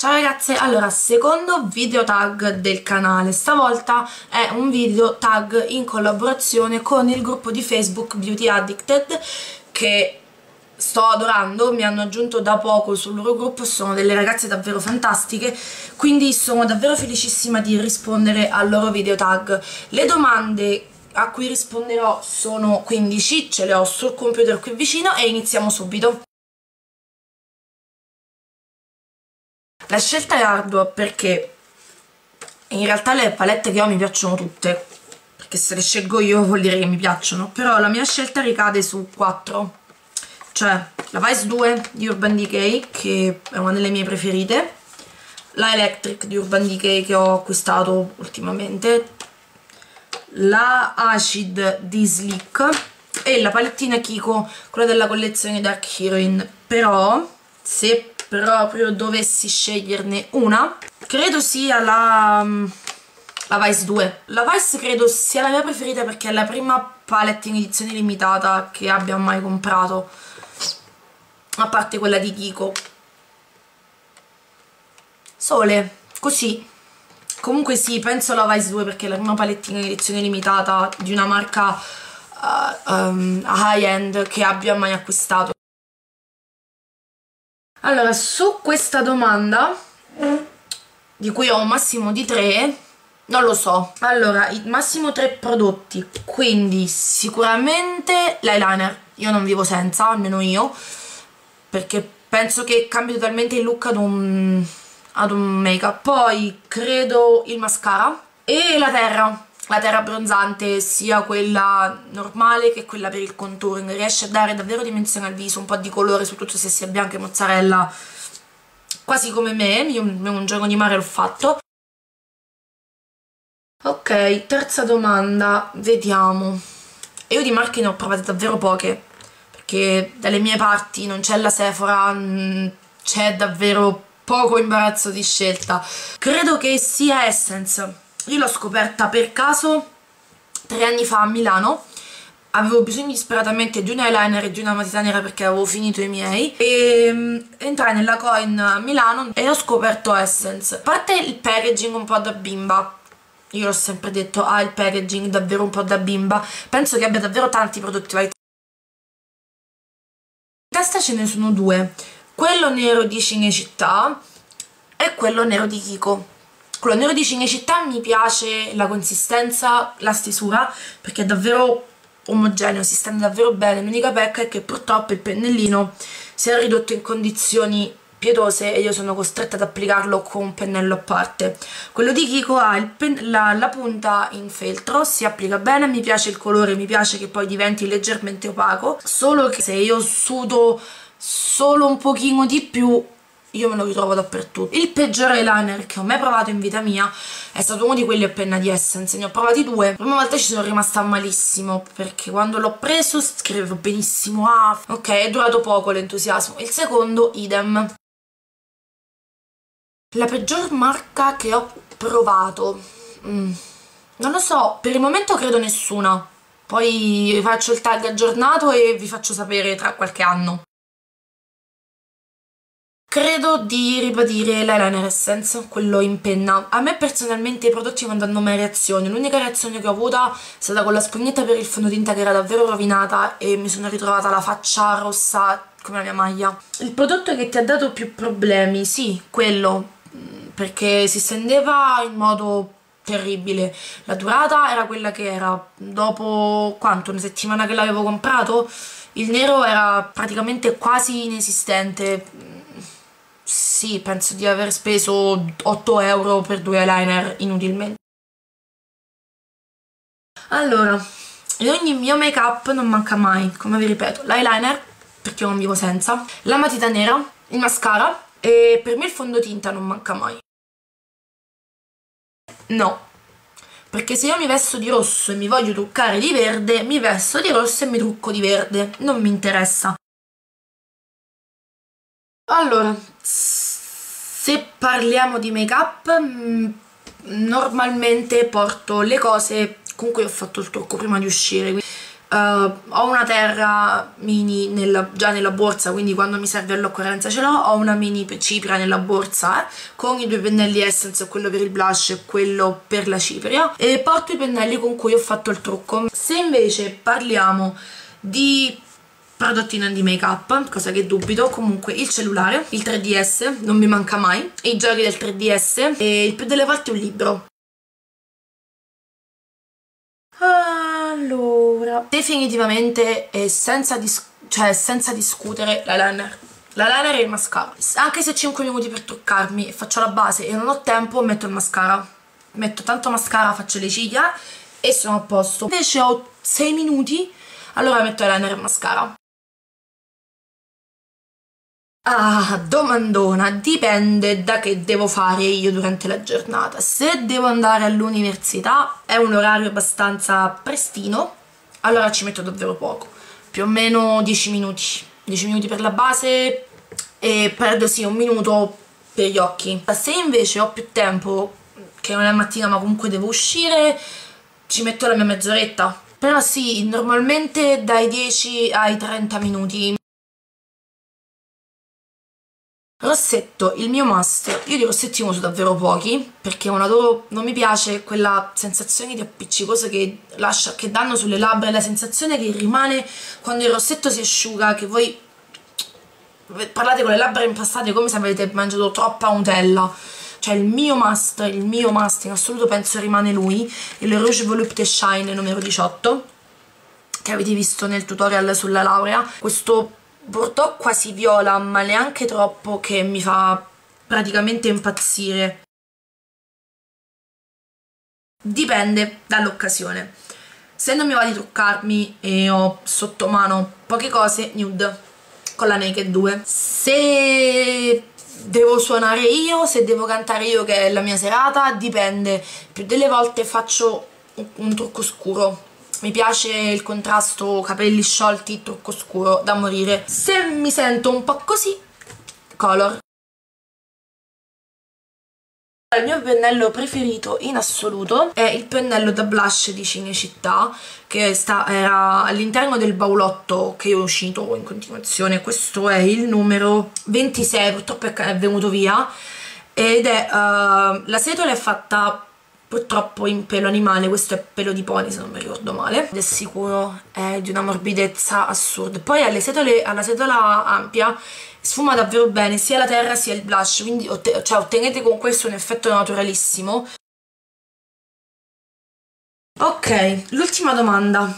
Ciao ragazze, allora secondo video tag del canale, stavolta è un video tag in collaborazione con il gruppo di Facebook Beauty Addicted che sto adorando, mi hanno aggiunto da poco sul loro gruppo, sono delle ragazze davvero fantastiche, quindi sono davvero felicissima di rispondere al loro video tag. Le domande a cui risponderò sono 15, ce le ho sul computer qui vicino e iniziamo subito. La scelta è ardua perché in realtà le palette che ho mi piacciono tutte, perché se le scelgo io vuol dire che mi piacciono, però la mia scelta ricade su 4, cioè la Vice 2 di Urban Decay, che è una delle mie preferite, la Electric di Urban Decay che ho acquistato ultimamente, la Acid di Slick. E la palettina Kiko, quella della collezione Dark Heroine, però se proprio dovessi sceglierne una. Credo sia la, mm, la Vice 2 la Vice credo sia la mia preferita perché è la prima palette in edizione limitata che abbia mai comprato. A parte quella di Kiko. Sole, così. Comunque sì, penso alla Vice 2 perché è la prima palettina in edizione limitata di una marca uh, um, high-end che abbia mai acquistato allora, su questa domanda, di cui ho un massimo di 3, non lo so. Allora, massimo 3 prodotti, quindi sicuramente l'eyeliner. Io non vivo senza, almeno io, perché penso che cambi totalmente il look ad un, ad un make-up. Poi credo il mascara e la terra la terra abbronzante sia quella normale che quella per il contouring riesce a dare davvero dimensione al viso un po' di colore soprattutto se si è bianca e mozzarella quasi come me io un giorno di mare l'ho fatto. Ok terza domanda vediamo. Io di marche ne ho provate davvero poche perché dalle mie parti non c'è la Sephora mm, c'è davvero poco imbarazzo di scelta. Credo che sia Essence io l'ho scoperta per caso tre anni fa a Milano. Avevo bisogno disperatamente di un eyeliner e di una matita nera perché avevo finito i miei. E um, entrai nella Coin a Milano e ho scoperto Essence. A parte il packaging un po' da bimba. Io l'ho sempre detto ha ah, il packaging davvero un po' da bimba. Penso che abbia davvero tanti prodotti in testa ce ne sono due. Quello nero di Cinecittà e quello nero di Kiko con lo nero di Cinecittà mi piace la consistenza, la stesura, perché è davvero omogeneo, si stende davvero bene. L'unica pecca è che purtroppo il pennellino si è ridotto in condizioni pietose e io sono costretta ad applicarlo con un pennello a parte. Quello di Kiko ha la, la, punta in feltro, si applica bene, mi piace il colore, mi piace che poi diventi leggermente opaco, solo che se io sudo solo un pochino di più io me lo ritrovo dappertutto. Il peggiore eyeliner che ho mai provato in vita mia è stato uno di quelli a penna di Essence, ne ho provati due. La prima volta ci sono rimasta malissimo perché quando l'ho preso scrivevo benissimo, ah ok è durato poco l'entusiasmo. Il secondo idem. La peggior marca che ho provato, mm, non lo so, per il momento credo nessuna. Poi faccio il tag aggiornato e vi faccio sapere tra qualche anno. Credo di ribadire l'eyeliner essence, quello in penna. A me personalmente i prodotti non danno mai reazioni. L'unica reazione che ho avuta è stata con la spugnetta per il fondotinta che era davvero rovinata e mi sono ritrovata la faccia rossa come la mia maglia. Il prodotto che ti ha dato più problemi, sì, quello, mm, perché si stendeva in modo terribile. La durata era quella che era. Dopo quanto? Una settimana che l'avevo comprato? Il nero era praticamente quasi inesistente sì, penso di aver speso 8 euro per due eyeliner inutilmente. Allora, in ogni mio make up non manca mai, come vi ripeto, l'eyeliner, perché non vivo senza, la matita nera, il mascara e per me il fondotinta non manca mai. No, perché se io mi vesto di rosso e mi voglio truccare di verde, mi vesto di rosso e mi trucco di verde, non mi interessa. Allora, se parliamo di make up, mm, normalmente porto le cose con cui ho fatto il trucco prima di uscire. Uh, ho una terra mini nella, già nella borsa quindi quando mi serve all'occorrenza ce l'ho ho una mini cipria nella borsa eh, con i due pennelli Essence quello per il blush e quello per la cipria e porto i pennelli con cui ho fatto il trucco se invece parliamo di prodotti non di make up, cosa che dubito, comunque il cellulare, il 3DS, non mi manca mai, i giochi del 3DS e il più delle volte un libro. Allora, definitivamente e senza, dis cioè, senza discutere la liner. La liner e il mascara. Anche se ho 5 minuti per truccarmi e faccio la base e non ho tempo, metto il mascara. Metto tanto mascara, faccio le ciglia e sono a posto. Invece ho 6 minuti, allora metto liner e mascara. Ah, domandona, dipende da che devo fare io durante la giornata. Se devo andare all'università è un orario abbastanza prestino, allora ci metto davvero poco, più o meno 10 minuti. 10 minuti per la base e perdo sì un minuto per gli occhi. Se invece ho più tempo, che non è mattina ma comunque devo uscire, ci metto la mia mezz'oretta. Però sì, normalmente dai 10 ai 30 minuti Rossetto, il mio must, io di rossetti uso davvero pochi perché non adoro, non mi piace quella sensazione di appiccicoso che, lascia, che danno sulle labbra, la sensazione che rimane quando il rossetto si asciuga, che voi parlate con le labbra impastate come se avete mangiato troppa Nutella. Cioè il mio must, il mio must in assoluto penso rimane lui, il Rouge Volupte Shine numero 18 che avete visto nel tutorial sulla laurea, questo bordeaux quasi viola ma neanche troppo che mi fa praticamente impazzire. Dipende dall'occasione. Se non mi va di truccarmi e ho sotto mano poche cose nude con la Naked 2 se devo suonare io, se devo cantare io che è la mia serata, dipende. Più delle volte faccio un, trucco scuro mi piace il contrasto capelli sciolti, trucco scuro da morire. Se mi sento un po' così, color. Il mio pennello preferito in assoluto è il pennello da blush di Cinecittà che sta, era all'interno del baulotto che è uscito in continuazione questo è il numero 26 purtroppo è venuto via ed è uh, la setola è fatta purtroppo in pelo animale, questo è pelo di pony se non mi ricordo male, ed è sicuro è di una morbidezza assurda. Poi setole, alla setola ampia sfuma davvero bene sia la terra sia il blush, quindi otte cioè, ottenete con questo un effetto naturalissimo. Ok, l'ultima domanda.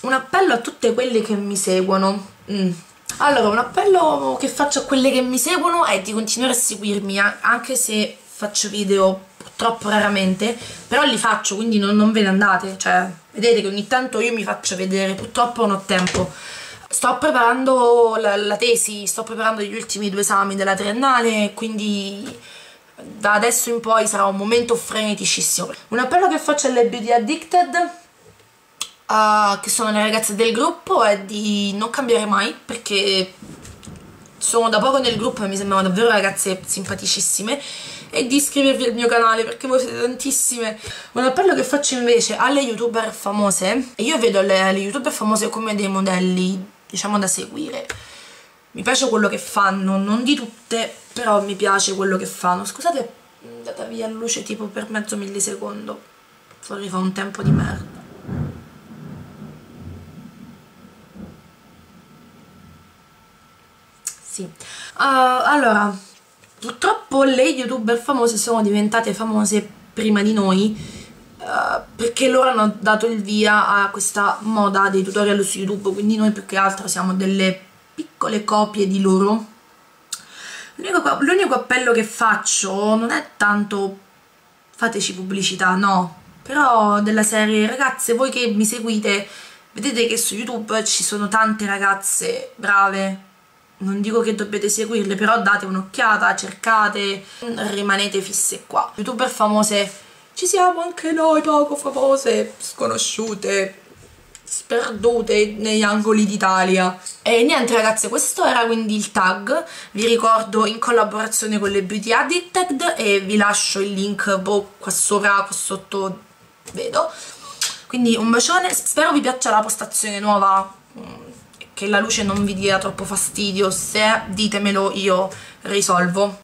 Un appello a tutte quelle che mi seguono. Mm. Allora, un appello che faccio a quelle che mi seguono è di continuare a seguirmi, anche se faccio video troppo raramente, però li faccio, quindi non, non ve ne andate, cioè, vedete che ogni tanto io mi faccio vedere, purtroppo non ho tempo. Sto preparando la, la tesi, sto preparando gli ultimi due esami della triennale, quindi da adesso in poi sarà un momento freneticissimo. Un appello che faccio alle beauty addicted, uh, che sono le ragazze del gruppo, è di non cambiare mai, perché sono da poco nel gruppo e mi sembrano davvero ragazze simpaticissime. E di iscrivervi al mio canale perché voi siete tantissime. Un appello che faccio invece alle youtuber famose. Io vedo le, le youtuber famose come dei modelli diciamo da seguire. Mi piace quello che fanno non di tutte però mi piace quello che fanno. Scusate è andata via luce tipo per mezzo millisecondo. Fuori fa un tempo di merda sì uh, allora Purtroppo le youtuber famose sono diventate famose prima di noi uh, perché loro hanno dato il via a questa moda dei tutorial su YouTube, quindi noi più che altro siamo delle piccole copie di loro. L'unico appello che faccio non è tanto fateci pubblicità, no, però della serie ragazze voi che mi seguite vedete che su YouTube ci sono tante ragazze brave non dico che dobbiate seguirle, però date un'occhiata, cercate, rimanete fisse qua. Youtuber famose, ci siamo anche noi poco famose, sconosciute, sperdute negli angoli d'Italia. E niente ragazze, questo era quindi il tag, vi ricordo in collaborazione con le Beauty Addicted e vi lascio il link boh, qua sopra, qua sotto, vedo quindi un bacione spero vi piaccia la postazione nuova mm, che la luce non vi dia troppo fastidio se ditemelo io risolvo